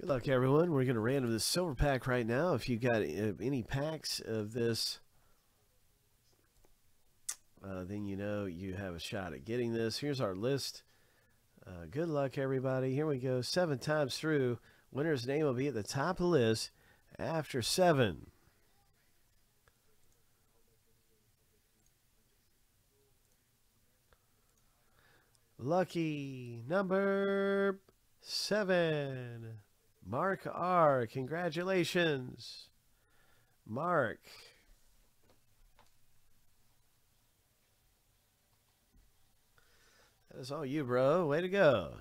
Good luck, everyone. We're going to random this silver pack right now. If you got uh, any packs of this, uh, then you know you have a shot at getting this. Here's our list. Uh, good luck, everybody. Here we go. Seven times through. Winner's name will be at the top of the list after seven. Lucky number seven. Mark R. Congratulations. Mark. That is all you, bro. Way to go.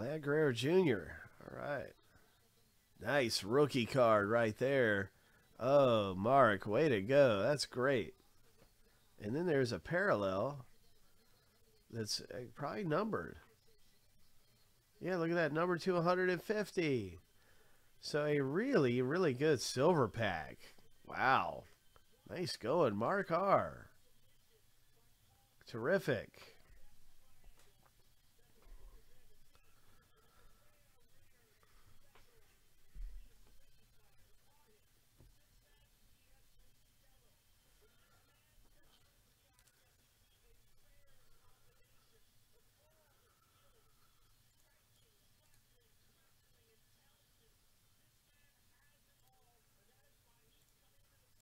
Vlad Guerrero Jr. All right. Nice rookie card right there. Oh, Mark, way to go. That's great. And then there's a parallel that's uh, probably numbered. Yeah, look at that. Number 250. So a really, really good silver pack. Wow. Nice going, Mark R. Terrific.